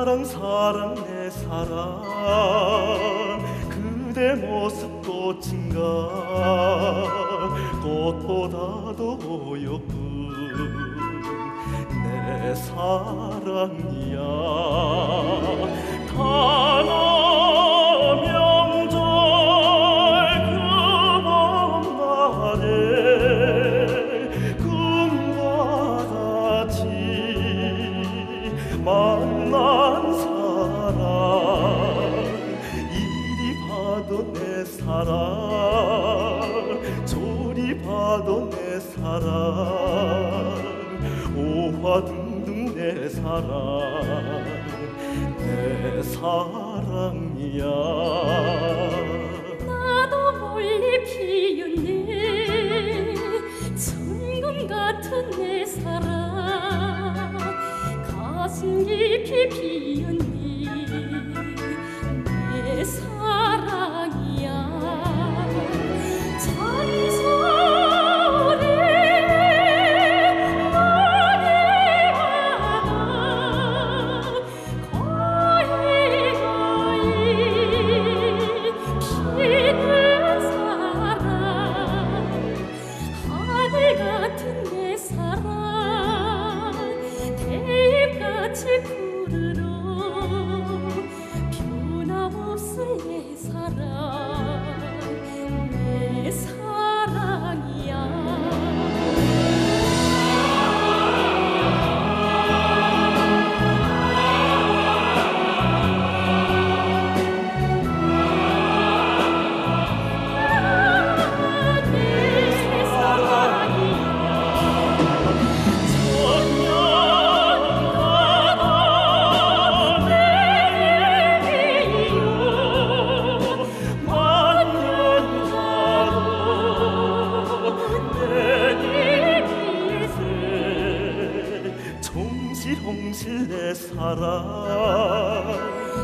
사랑 사랑 내 사랑. 그대 모습 꽃인가 꽃보다도 예쁜 내 사랑이야. 단 봐도 내 사랑. 오화둥둥 내 사랑. 내 사랑이야 정실홍실 내 사랑.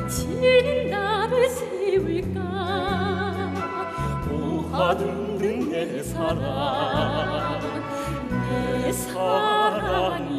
지린 나를 세울까? 오화둥둥 내 사랑. 내 사랑